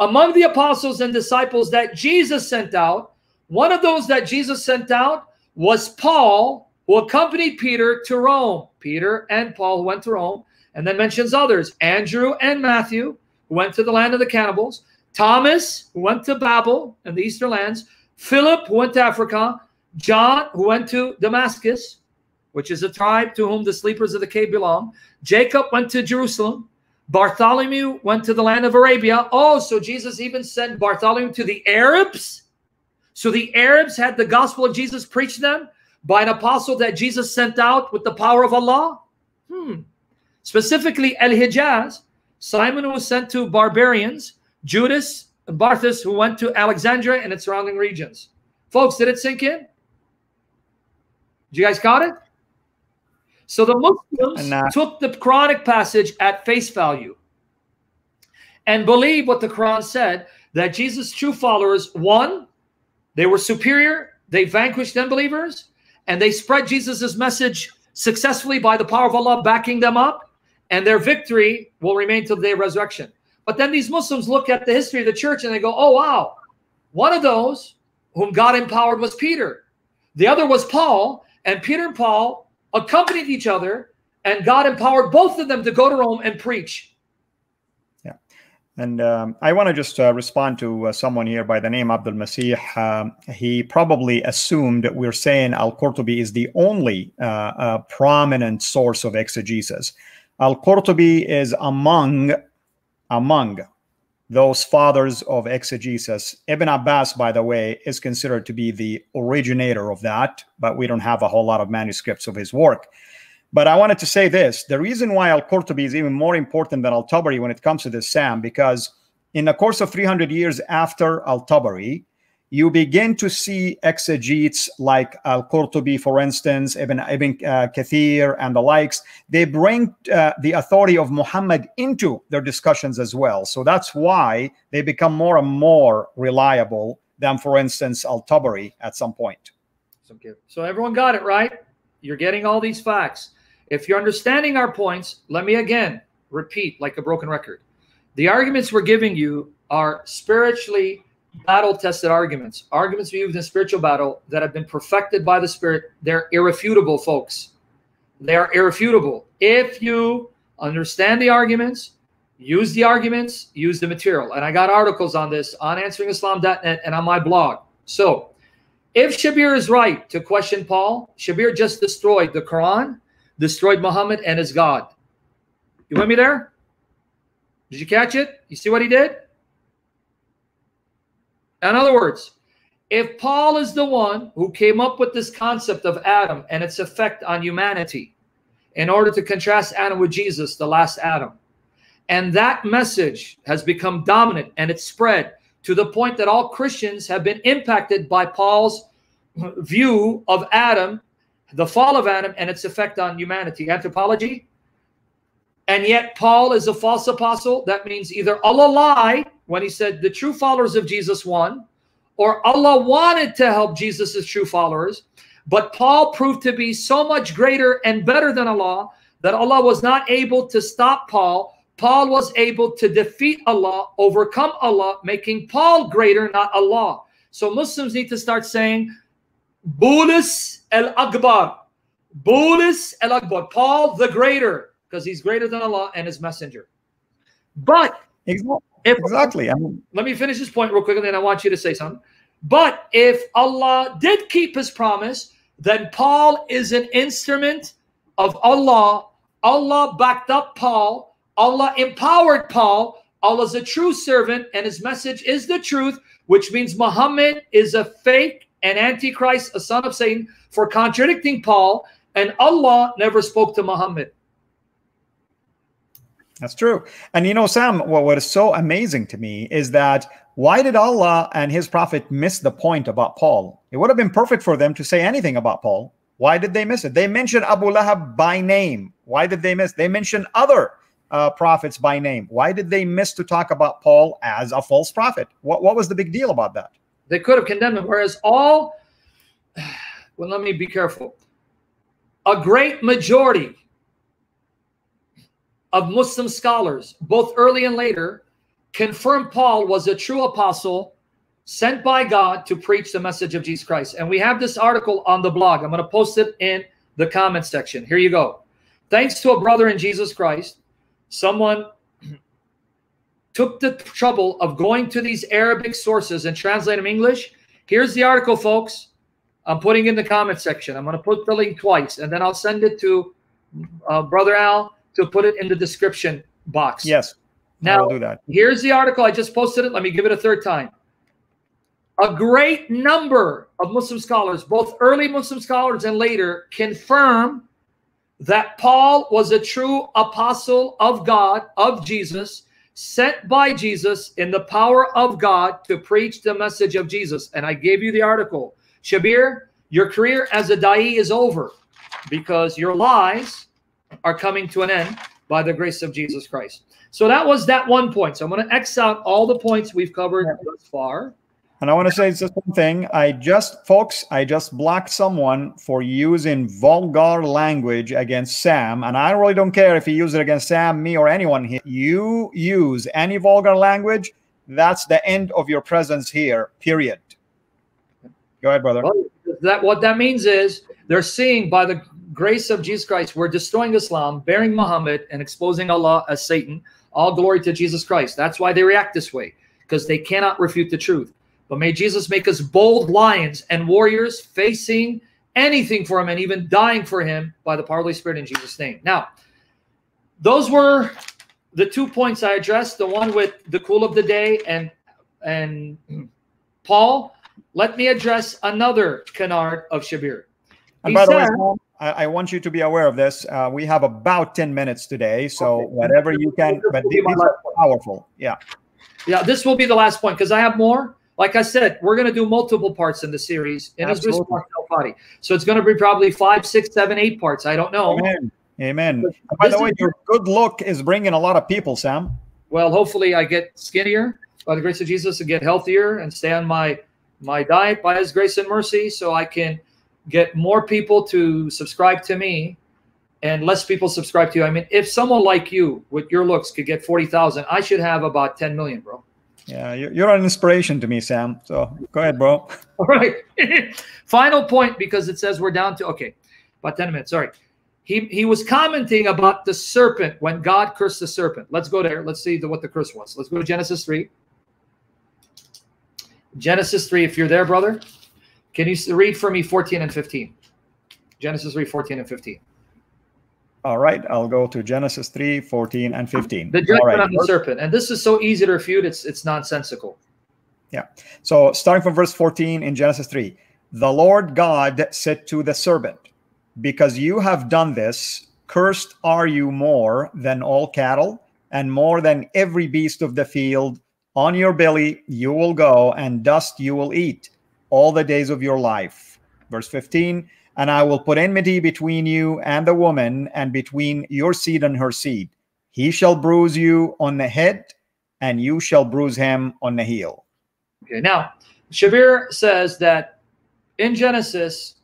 Among the apostles and disciples that Jesus sent out, one of those that Jesus sent out was Paul, who accompanied Peter to Rome. Peter and Paul went to Rome, and then mentions others Andrew and Matthew, who went to the land of the cannibals, Thomas, who went to Babel and the eastern lands, Philip, who went to Africa, John, who went to Damascus, which is a tribe to whom the sleepers of the cave belong. Jacob went to Jerusalem. Bartholomew went to the land of Arabia. Oh, so Jesus even sent Bartholomew to the Arabs? So the Arabs had the gospel of Jesus preached them by an apostle that Jesus sent out with the power of Allah? Hmm. Specifically, El Hijaz, Simon was sent to barbarians, Judas and Barthus, who went to Alexandria and its surrounding regions. Folks, did it sink in? Did you guys caught it? So the Muslims uh, took the Quranic passage at face value and believed what the Quran said that Jesus' true followers, one, they were superior, they vanquished unbelievers, and they spread Jesus' message successfully by the power of Allah backing them up, and their victory will remain till the day of resurrection. But then these Muslims look at the history of the church and they go, oh, wow, one of those whom God empowered was Peter. The other was Paul, and Peter and Paul accompanied each other, and God empowered both of them to go to Rome and preach. Yeah. And um, I want to just uh, respond to uh, someone here by the name Abdul Masih. Um, he probably assumed that we're saying Al Qurtubi is the only uh, uh, prominent source of exegesis. Al Qurtubi is among among those fathers of exegesis. Ibn Abbas, by the way, is considered to be the originator of that, but we don't have a whole lot of manuscripts of his work. But I wanted to say this the reason why Al Qurtubi is even more important than Al Tabari when it comes to this, Sam, because in the course of 300 years after Al Tabari, you begin to see exegetes like Al-Qurtubi, for instance, Ibn, Ibn uh, Kathir and the likes, they bring uh, the authority of Muhammad into their discussions as well. So that's why they become more and more reliable than, for instance, Al-Tabari at some point. So everyone got it, right? You're getting all these facts. If you're understanding our points, let me again repeat like a broken record. The arguments we're giving you are spiritually battle tested arguments, arguments used in spiritual battle that have been perfected by the Spirit. They're irrefutable, folks. They are irrefutable. If you understand the arguments, use the arguments, use the material. And I got articles on this on answeringislam.net and on my blog. So if Shabir is right to question Paul, Shabir just destroyed the Quran, destroyed Muhammad and his God. You with me there? Did you catch it? You see what he did? In other words, if Paul is the one who came up with this concept of Adam and its effect on humanity in order to contrast Adam with Jesus, the last Adam, and that message has become dominant and it's spread to the point that all Christians have been impacted by Paul's view of Adam, the fall of Adam, and its effect on humanity. Anthropology. And yet, Paul is a false apostle. That means either Allah lied when he said the true followers of Jesus won, or Allah wanted to help Jesus' true followers, but Paul proved to be so much greater and better than Allah that Allah was not able to stop Paul. Paul was able to defeat Allah, overcome Allah, making Paul greater, not Allah. So Muslims need to start saying, Bulus el Akbar, Bulus el Akbar, Paul the greater, because he's greater than Allah and his messenger. But Exactly. If, exactly. I mean, let me finish this point real quick, and then I want you to say something. But if Allah did keep His promise, then Paul is an instrument of Allah. Allah backed up Paul. Allah empowered Paul. Allah is a true servant, and His message is the truth, which means Muhammad is a fake and antichrist, a son of Satan, for contradicting Paul. And Allah never spoke to Muhammad. That's true. And you know, Sam, what, so amazing to me is that why did Allah and his prophet miss the point about Paul? It would have been perfect for them to say anything about Paul. Why did they miss it? They mentioned Abu Lahab by name. Why did they miss? They mentioned other uh, prophets by name. Why did they miss to talk about Paul as a false prophet? What, what was the big deal about that? They could have condemned him. Whereas all, well, let me be careful. A great majority of Muslim scholars, both early and later, confirm Paul was a true apostle sent by God to preach the message of Jesus Christ. And we have this article on the blog. I'm going to post it in the comment section. Here you go. Thanks to a brother in Jesus Christ, someone took the trouble of going to these Arabic sources and translate them English. Here's the article, folks. I'm putting in the comment section. I'm going to put the link twice, and then I'll send it to uh, Brother Al to put it in the description box. Yes. Now, do that. here's the article. I just posted it. Let me give it a third time. A great number of Muslim scholars, both early Muslim scholars and later, confirm that Paul was a true apostle of God, of Jesus, sent by Jesus in the power of God to preach the message of Jesus. And I gave you the article. Shabir, your career as a da'i is over because your lies are coming to an end by the grace of Jesus Christ. So that was that one point. So I'm going to X out all the points we've covered thus far. And I want to say just one thing. I just, folks, I just blocked someone for using vulgar language against Sam. And I really don't care if he uses it against Sam, me, or anyone here. You use any vulgar language, that's the end of your presence here, period. Go ahead, brother. Well, that What that means is they're seeing by the grace of Jesus Christ, we're destroying Islam, bearing Muhammad, and exposing Allah as Satan. All glory to Jesus Christ. That's why they react this way, because they cannot refute the truth. But may Jesus make us bold lions and warriors facing anything for him and even dying for him by the power of the Spirit in Jesus' name. Now, those were the two points I addressed, the one with the cool of the day and and Paul. Let me address another canard of Shabir. And by said, the way, I, I, want you to be aware of this. Uh, we have about 10 minutes today, so okay. whatever you can, but these are powerful. Yeah. Yeah, this will be the last point because I have more, like I said, we're going to do multiple parts in the series in his body. So it's going to be probably five, six, seven, eight parts. I don't know. Amen. Amen. By the way, your good look is bringing a lot of people, Sam. Well, hopefully, I get skinnier by the grace of Jesus and get healthier and stay on my my diet by His grace and mercy, so I can get more people to subscribe to me and less people subscribe to you. I mean, if someone like you with your looks could get 40,000, I should have about 10 million, bro. Yeah, you're an inspiration to me, Sam. So go ahead, bro. All right. Final point because it says we're down to okay, about 10 minutes. Sorry. He he was commenting about the serpent when God cursed the serpent. Let's go there. Let's see the, what the curse was. Let's go to Genesis 3. Genesis 3, if you're there, brother. Can you read for me 14 and 15? Genesis 3, 14 and 15. All right, I'll go to Genesis 3, 14, and 15. The judgment right. on the serpent. And this is so easy to refute, it's it's nonsensical. Yeah. So starting from verse 14 in Genesis 3, the Lord God said to the serpent, Because you have done this, cursed are you more than all cattle, and more than every beast of the field. On your belly you will go, and dust you will eat all the days of your life. Verse 15, and I will put enmity between you and the woman, and between your seed and her seed. He shall bruise you on the head, and you shall bruise him on the heel. Okay, now Shabir says that in Genesis,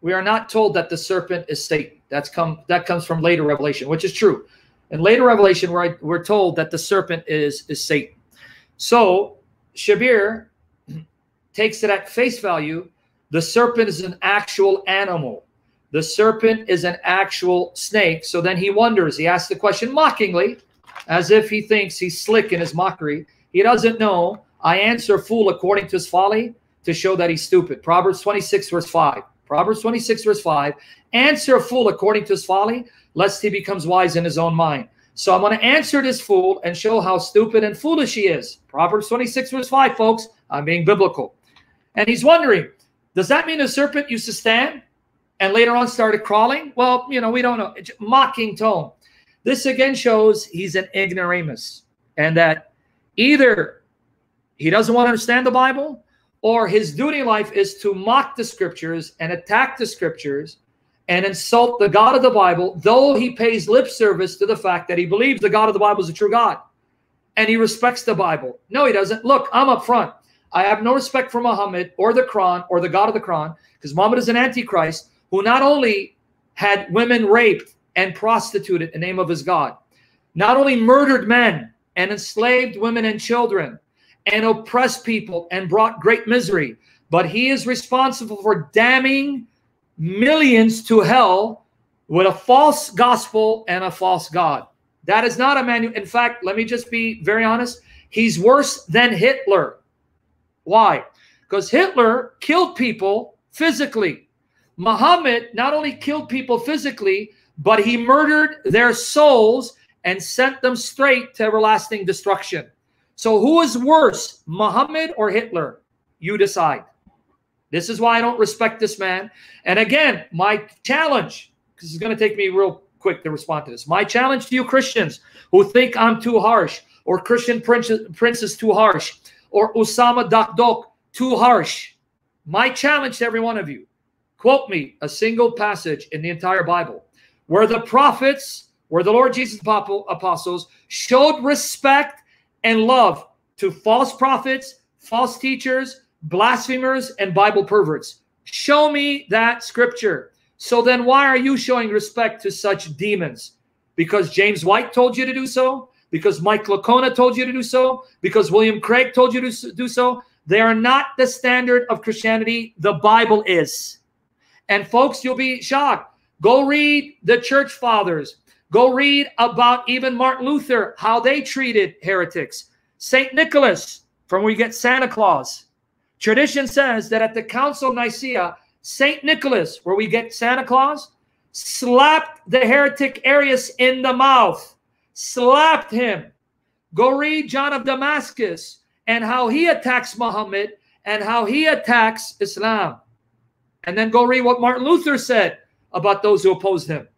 we are not told that the serpent is Satan. That's come that comes from later revelation, which is true. In later revelation, we're, we're told that the serpent is is Satan. So Shabir takes it at face value the serpent is an actual animal. The serpent is an actual snake. So then he wonders, he asks the question mockingly, as if he thinks he's slick in his mockery. He doesn't know. I answer fool according to his folly to show that he's stupid. Proverbs 26, verse 5. Proverbs 26, verse 5. Answer a fool according to his folly, lest he becomes wise in his own mind. So I'm going to answer this fool and show how stupid and foolish he is. Proverbs 26, verse 5, folks. I'm being biblical. And he's wondering, does that mean the serpent used to stand and later on started crawling? Well, you know, we don't know. It's mocking tone. This again shows he's an ignoramus and that either he doesn't want to understand the Bible or his duty in life is to mock the scriptures and attack the scriptures and insult the God of the Bible, though he pays lip service to the fact that he believes the God of the Bible is a true God and he respects the Bible. No, he doesn't. Look, I'm up front. I have no respect for Muhammad or the Quran or the God of the Quran because Muhammad is an antichrist who not only had women raped and prostituted in the name of his God, not only murdered men and enslaved women and children and oppressed people and brought great misery, but he is responsible for damning millions to hell with a false gospel and a false God. That is not a man. In fact, let me just be very honest. He's worse than Hitler. Why? Because Hitler killed people physically. Muhammad not only killed people physically, but he murdered their souls and sent them straight to everlasting destruction. So who is worse, Muhammad or Hitler? You decide. This is why I don't respect this man. And again, my challenge, because it's going to take me real quick to respond to this. My challenge to you Christians who think I'm too harsh, or Christian Prince, Prince is too harsh, or Osama Dakdok too harsh. My challenge to every one of you, quote me a single passage in the entire Bible where the prophets, where the Lord Jesus apostles showed respect and love to false prophets, false teachers, blasphemers, and Bible perverts. Show me that scripture. So then why are you showing respect to such demons? Because James White told you to do so? Because Mike Licona told you to do so? Because William Craig told you to do so? They are not the standard of Christianity. The Bible is. And folks, you'll be shocked. Go read the church fathers. Go read about even Martin Luther, how they treated heretics. St. Nicholas, from where we get Santa Claus. Tradition says that at the Council of Nicaea, St. Nicholas, where we get Santa Claus, slapped the heretic Arius in the mouth, slapped him. Go read John of Damascus and how he attacks Muhammad and how he attacks Islam. And then go read what Martin Luther said about those who opposed him.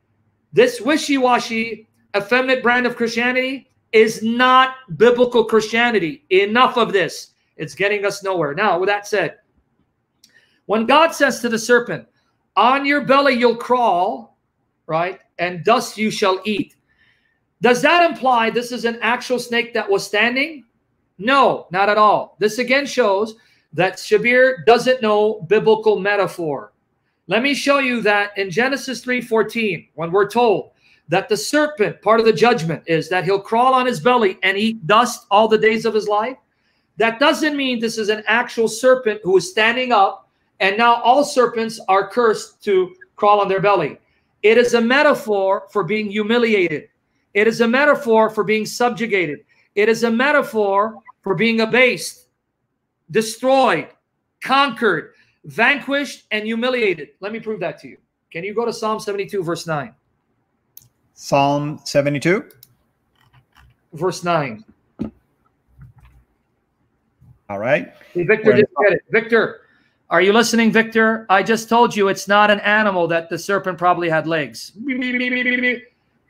This wishy washy, effeminate brand of Christianity is not biblical Christianity. Enough of this. It's getting us nowhere. Now, with that said, when God says to the serpent, on your belly you'll crawl, right? And dust you shall eat. Does that imply this is an actual snake that was standing? No, not at all. This again shows that Shabir doesn't know biblical metaphor. Let me show you that in Genesis 3:14, when we're told that the serpent, part of the judgment, is that he'll crawl on his belly and eat dust all the days of his life. That doesn't mean this is an actual serpent who is standing up and now all serpents are cursed to crawl on their belly. It is a metaphor for being humiliated. It is a metaphor for being subjugated. It is a metaphor for being abased, destroyed, conquered, vanquished, and humiliated. Let me prove that to you. Can you go to Psalm 72, verse 9? Psalm 72, verse 9. All right. Hey, Victor didn't get it. Victor, are you listening, Victor? I just told you it's not an animal that the serpent probably had legs.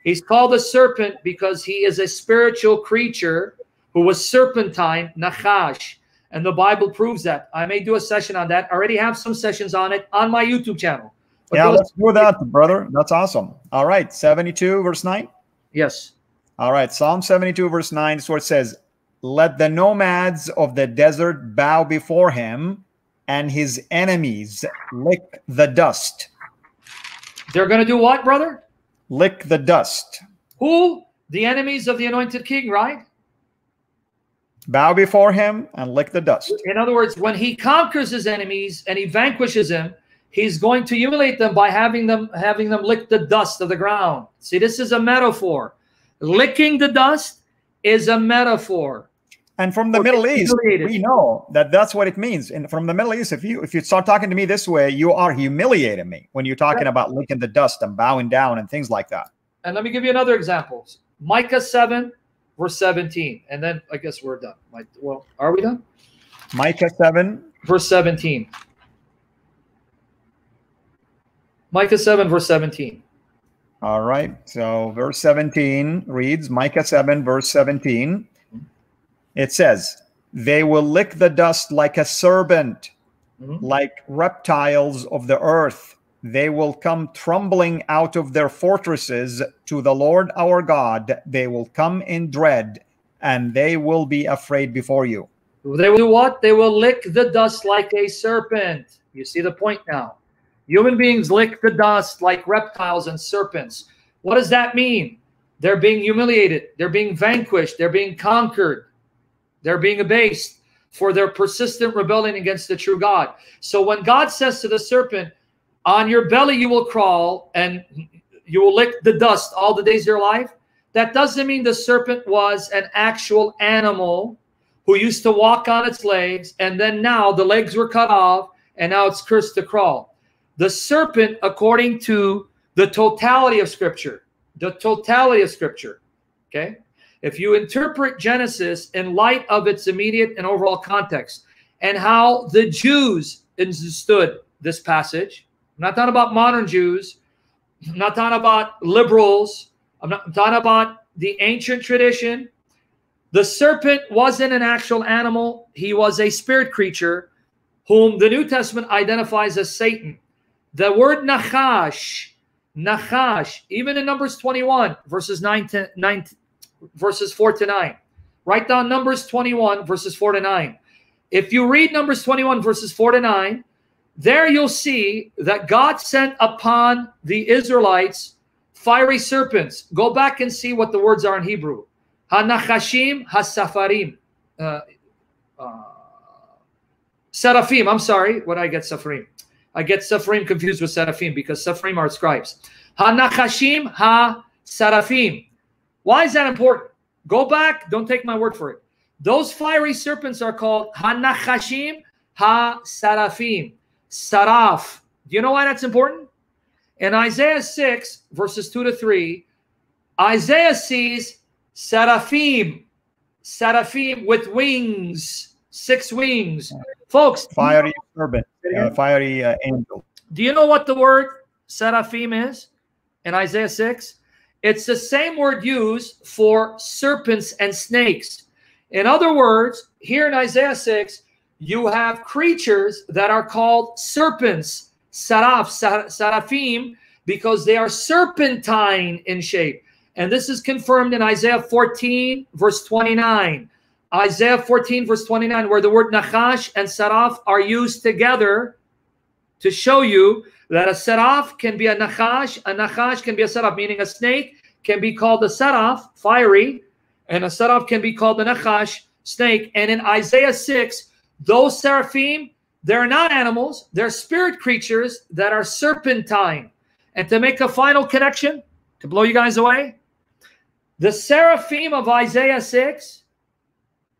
He's called a serpent because he is a spiritual creature who was serpentine, Nachash. And the Bible proves that. I may do a session on that. I already have some sessions on it on my YouTube channel. But yeah, let's do that, brother. That's awesome. All right, 72, verse 9. Yes. All right, Psalm 72, verse 9 is where it says, Let the nomads of the desert bow before him and his enemies lick the dust. They're going to do what, brother? Lick the dust. Who? The enemies of the anointed king, right? Bow before him and lick the dust. In other words, when he conquers his enemies and he vanquishes them, he's going to humiliate them by having them having them lick the dust of the ground. See, this is a metaphor. Licking the dust is a metaphor. And from the Middle East, we know that that's what it means. And from the Middle East, if you if you start talking to me this way, you are humiliating me when you're talking yeah. about licking the dust and bowing down and things like that. And let me give you another example. Micah 7, verse 17. And then I guess we're done. Well, are we done? Micah 7, verse 17. Micah 7, verse 17. All right. So verse 17 reads Micah 7, verse 17. It says, They will lick the dust like a serpent, mm-hmm. like reptiles of the earth. They will come trembling out of their fortresses to the Lord our God. They will come in dread, and they will be afraid before you. They will do what? They will lick the dust like a serpent. You see the point now. Human beings lick the dust like reptiles and serpents. What does that mean? They're being humiliated. They're being vanquished. They're being conquered. They're being abased for their persistent rebellion against the true God. So when God says to the serpent, On your belly you will crawl, and you will lick the dust all the days of your life. That doesn't mean the serpent was an actual animal who used to walk on its legs, and then now the legs were cut off, and now it's cursed to crawl. The serpent, according to the totality of Scripture, the totality of Scripture, okay? If you interpret Genesis in light of its immediate and overall context and how the Jews understood this passage, I'm not talking about modern Jews, I'm not talking about liberals, I'm not I'm talking about the ancient tradition. The serpent wasn't an actual animal, he was a spirit creature whom the New Testament identifies as Satan. The word Nachash, Nachash, even in Numbers 21, verses 9 to 9, verses 4 to 9. Write down Numbers 21, verses 4 to 9. If you read Numbers 21, verses 4 to 9, there you'll see that God sent upon the Israelites fiery serpents. Go back and see what the words are in Hebrew. Hanachashim hasafarim. Uh, uh, seraphim, I'm sorry. What I get Safarim? I get Safarim confused with Seraphim because Safarim are scribes. Hanachashim ha Seraphim. Why is that important? Go back. Don't take my word for it. Those fiery serpents are called Hanachashim ha Seraphim. Saraf. Do you know why that's important? In Isaiah 6, verses 2 to 3, Isaiah sees seraphim, seraphim with wings, six wings. Folks, fiery serpent, uh, fiery uh, angel. Do you know what the word seraphim is in Isaiah 6? It's the same word used for serpents and snakes. In other words, here in Isaiah 6, you have creatures that are called serpents, saraf, seraphim, because they are serpentine in shape. And this is confirmed in Isaiah 14, verse 29. Isaiah 14, verse 29, where the word nachash and saraf are used together to show you that a saraf can be a nachash, a nachash can be a saraf, meaning a snake can be called a saraf, fiery, and a saraf can be called a nachash, snake. And in Isaiah 6, those seraphim, they're not animals, they're spirit creatures that are serpentine. And to make a final connection, to blow you guys away, the seraphim of Isaiah 6,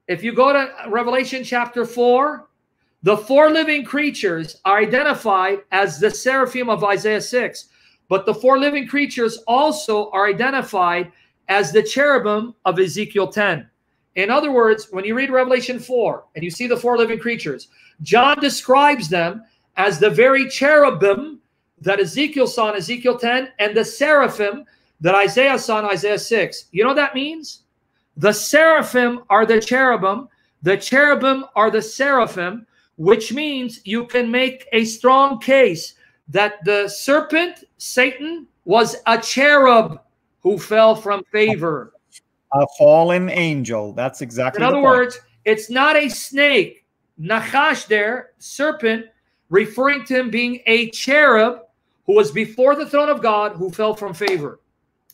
if you go to Revelation chapter 4, the four living creatures are identified as the seraphim of Isaiah 6. But the four living creatures also are identified as the cherubim of Ezekiel 10. In other words, when you read Revelation 4 and you see the four living creatures, John describes them as the very cherubim that Ezekiel saw in Ezekiel 10 and the seraphim that Isaiah saw in Isaiah 6. You know what that means? The seraphim are the cherubim, the cherubim are the seraphim, which means you can make a strong case that the serpent, Satan, was a cherub who fell from favor. A fallen angel. That's exactly. In other words, it's not a snake. Nachash there, serpent, referring to him being a cherub who was before the throne of God who fell from favor.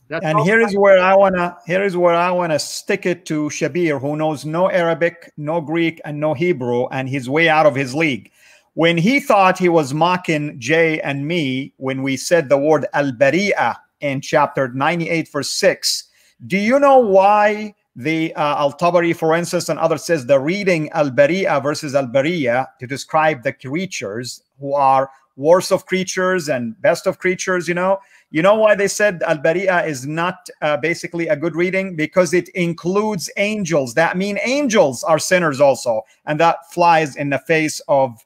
That's and here is where I wanna here is where I wanna stick it to Shabir, who knows no Arabic, no Greek, and no Hebrew, and he's way out of his league. When he thought he was mocking Jay and me when we said the word al-bari'ah in chapter 98, verse 6, do you know why the uh, Al-Tabari, for instance, and others says the reading al-bari'ah versus al-bari'ah to describe the creatures who are worst of creatures and best of creatures, you know. You know why they said Al Bari'a is not uh, basically a good reading? Because it includes angels. That mean angels are sinners also. And that flies in the face of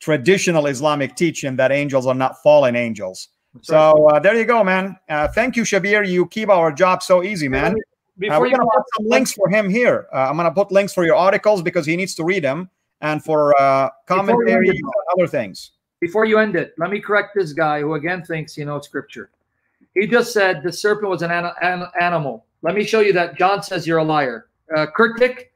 traditional Islamic teaching that angels are not fallen angels. so uh, there you go, man. Uh, thank you, Shabir. You keep our job so easy, man. Before uh, we're gonna put some links for him here. Uh, I'm gonna put links for your articles because he needs to read them, and for uh, commentary and other things before you end it, let me correct this guy who again thinks he knows scripture. He just said the serpent was an, an, an animal. Let me show you that John says you're a liar. Uh, Kurtik,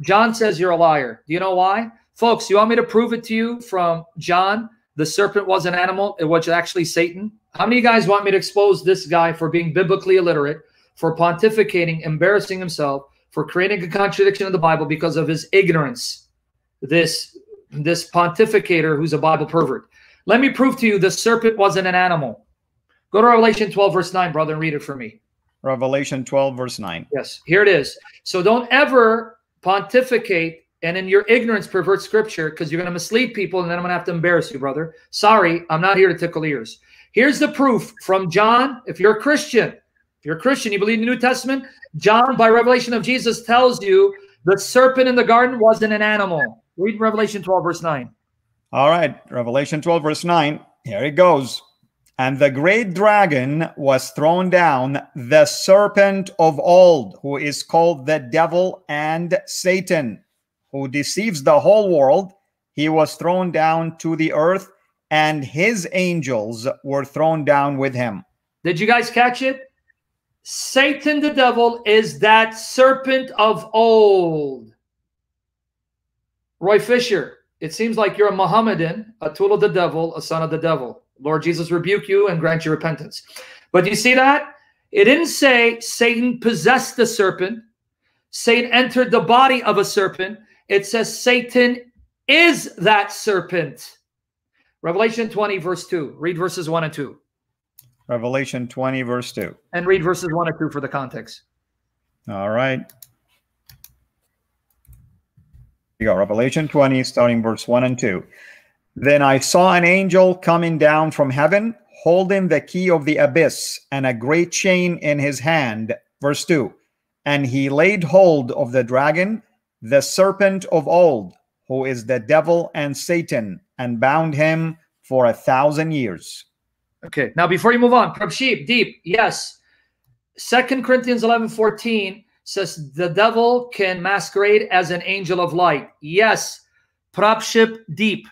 John says you're a liar. Do you know why? Folks, you want me to prove it to you from John? The serpent was an animal. It was actually Satan. How many of you guys want me to expose this guy for being biblically illiterate, for pontificating, embarrassing himself, for creating a contradiction of the Bible because of his ignorance? This this pontificator who's a Bible pervert. Let me prove to you the serpent wasn't an animal. Go to Revelation 12, verse 9, brother, and read it for me. Revelation 12, verse 9. Yes, here it is. So don't ever pontificate and in your ignorance pervert scripture because you're going to mislead people and then I'm going to have to embarrass you, brother. Sorry, I'm not here to tickle ears. Here's the proof from John. If you're a Christian, if you're a Christian, you believe in the New Testament, John, by revelation of Jesus, tells you the serpent in the garden wasn't an animal. Read Revelation 12, verse 9. All right, Revelation 12, verse 9. Here it goes. And the great dragon was thrown down, the serpent of old, who is called the devil and Satan, who deceives the whole world. He was thrown down to the earth, and his angels were thrown down with him. Did you guys catch it? Satan the devil is that serpent of old. Roy Fisher, it seems like you're a Mohammedan, a tool of the devil, a son of the devil. Lord Jesus rebuke you and grant you repentance. But you see that? It didn't say Satan possessed the serpent, Satan entered the body of a serpent. It says Satan is that serpent. Revelation 20, verse 2. Read verses 1 and 2. Revelation 20, verse 2. And read verses 1 and 2 for the context. All right. Here you go. Revelation 20, starting verse 1 and 2. Then I saw an angel coming down from heaven, holding the key of the abyss and a great chain in his hand. Verse 2 And he laid hold of the dragon, the serpent of old, who is the devil and Satan, and bound him for a thousand years. Okay, now before you move on, Prabship, deep, yes. Second Corinthians 11 14 says the devil can masquerade as an angel of light. Yes, Prabship, deep.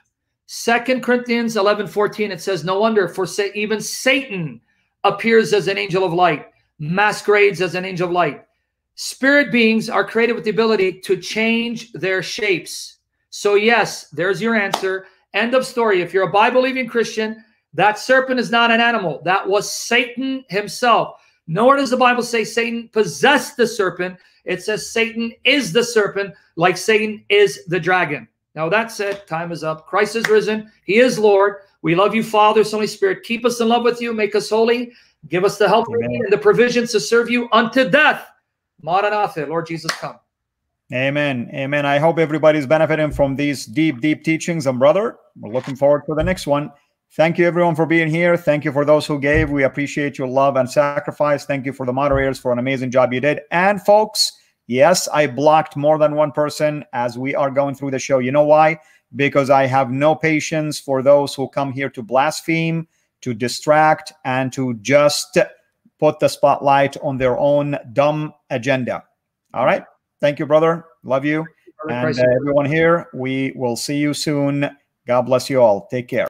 Second Corinthians 11, 14, it says, No wonder, for say, even Satan appears as an angel of light, masquerades as an angel of light. Spirit beings are created with the ability to change their shapes. So, yes, there's your answer. End of story. If you're a Bible believing Christian, that serpent is not an animal. That was Satan himself. Nor does the Bible say Satan possessed the serpent. It says Satan is the serpent, like Satan is the dragon. Now that's it. Time is up. Christ is risen. He is Lord. We love you, Father, Son, Holy Spirit. Keep us in love with you. Make us holy. Give us the help and the provisions to serve you unto death. Maranatha, Lord Jesus, come. Amen. Amen. I hope everybody's benefiting from these deep, deep teachings. And brother, we're looking forward to the next one. Thank you, everyone, for being here. Thank you for those who gave. We appreciate your love and sacrifice. Thank you for the moderators for an amazing job you did. And folks, Yes, I blocked more than one person as we are going through the show. You know why? Because I have no patience for those who come here to blaspheme, to distract, and to just put the spotlight on their own dumb agenda. All right. Thank you, brother. Love you. And uh, everyone here, we will see you soon. God bless you all. Take care.